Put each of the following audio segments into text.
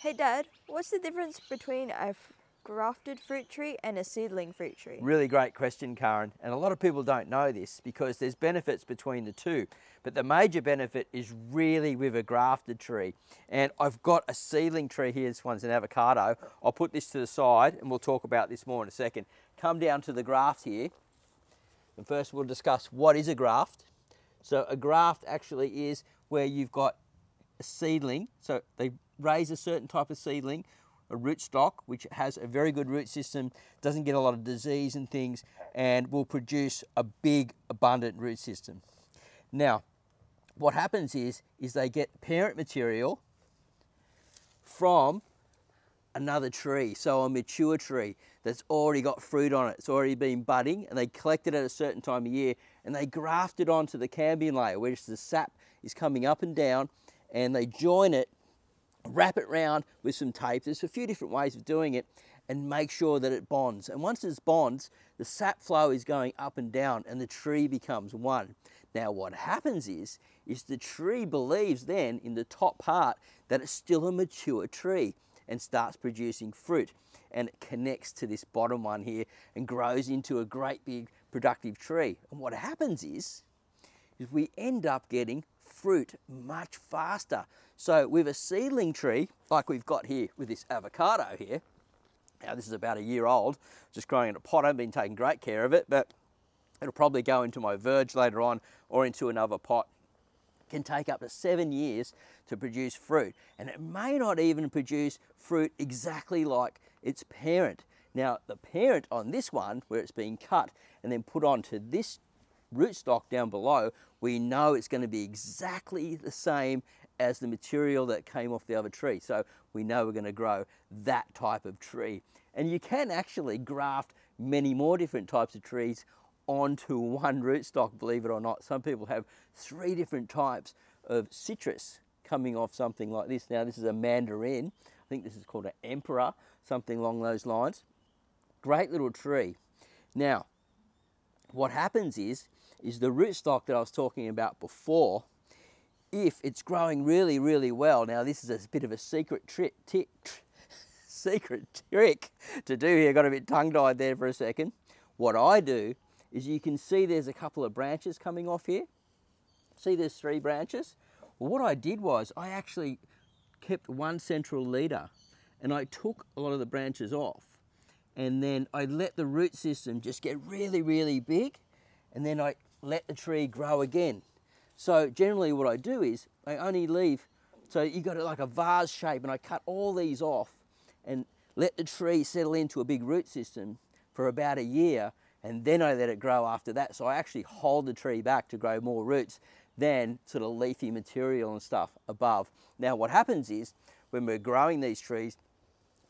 Hey Dad, what's the difference between a grafted fruit tree and a seedling fruit tree? Really great question, Karen. And a lot of people don't know this because there's benefits between the two. But the major benefit is really with a grafted tree. And I've got a seedling tree here. This one's an avocado. I'll put this to the side and we'll talk about this more in a second. Come down to the graft here. And first we'll discuss what is a graft. So a graft actually is where you've got a seedling. So they raise a certain type of seedling, a rootstock, which has a very good root system, doesn't get a lot of disease and things, and will produce a big, abundant root system. Now, what happens is, is they get parent material from another tree, so a mature tree that's already got fruit on it, it's already been budding, and they collect it at a certain time of year, and they graft it onto the cambium layer, where the sap is coming up and down, and they join it, wrap it round with some tape. There's a few different ways of doing it, and make sure that it bonds. And once it bonds, the sap flow is going up and down, and the tree becomes one. Now, what happens is, is the tree believes then in the top part that it's still a mature tree and starts producing fruit. And it connects to this bottom one here and grows into a great big productive tree. And what happens is, is we end up getting fruit much faster. So with a seedling tree, like we've got here with this avocado here, now this is about a year old, just growing in a pot, I've been taking great care of it, but it'll probably go into my verge later on or into another pot. Can take up to seven years to produce fruit, and it may not even produce fruit exactly like its parent. Now, the parent on this one, where it's been cut and then put onto this rootstock down below, we know it's going to be exactly the same as the material that came off the other tree. So we know we're going to grow that type of tree. And you can actually graft many more different types of trees onto one rootstock, believe it or not. Some people have three different types of citrus coming off something like this. Now this is a mandarin. I think this is called an emperor, something along those lines. Great little tree. Now, what happens is, is the rootstock that I was talking about before, if it's growing really, really well, now this is a bit of a secret trick, tip, secret trick to do here, got a bit tongue-tied there for a second. What I do is you can see there's a couple of branches coming off here. See there's three branches? Well, what I did was I actually kept one central leader and I took a lot of the branches off and then I let the root system just get really, really big and then I let the tree grow again. So generally what I do is I only leave, so you got it like a vase shape and I cut all these off and let the tree settle into a big root system for about a year and then I let it grow after that. So I actually hold the tree back to grow more roots than sort of leafy material and stuff above. Now what happens is when we're growing these trees,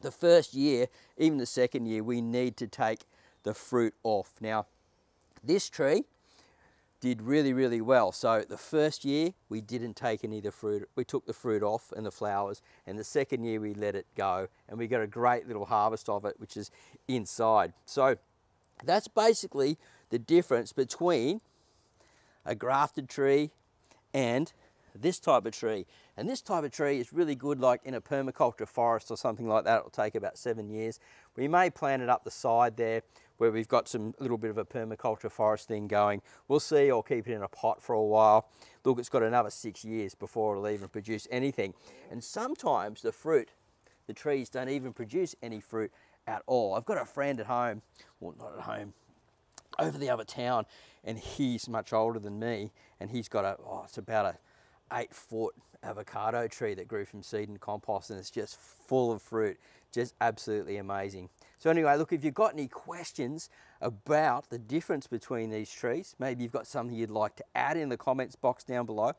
the first year, even the second year, we need to take the fruit off. Now, this tree did really, really well. So the first year, we didn't take any of the fruit. We took the fruit off and the flowers. And the second year, we let it go. And we got a great little harvest of it, which is inside. So that's basically the difference between a grafted tree and this type of tree. And this type of tree is really good like in a permaculture forest or something like that. It'll take about seven years. We may plant it up the side there where we've got some little bit of a permaculture forest thing going. We'll see or keep it in a pot for a while. Look, it's got another six years before it'll even produce anything. And sometimes the fruit, the trees don't even produce any fruit at all. I've got a friend at home, well not at home, over the other town and he's much older than me and he's got a, oh, it's about a eight foot avocado tree that grew from seed and compost and it's just full of fruit. Just absolutely amazing. So anyway, look, if you've got any questions about the difference between these trees, maybe you've got something you'd like to add in the comments box down below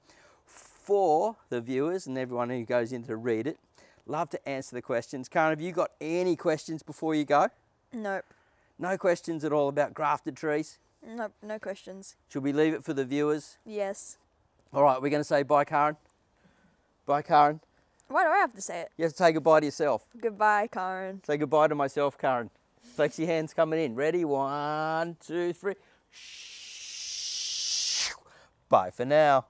for the viewers and everyone who goes in to read it. Love to answer the questions. Karen, have you got any questions before you go? Nope. No questions at all about grafted trees? Nope, no questions. Should we leave it for the viewers? Yes. All right, we're going to say bye, Karen. Bye, Karen. Why do I have to say it? You have to say goodbye to yourself. Goodbye, Karen. Say goodbye to myself, Karen. Flexi hands coming in. Ready? One, two, three. Bye for now.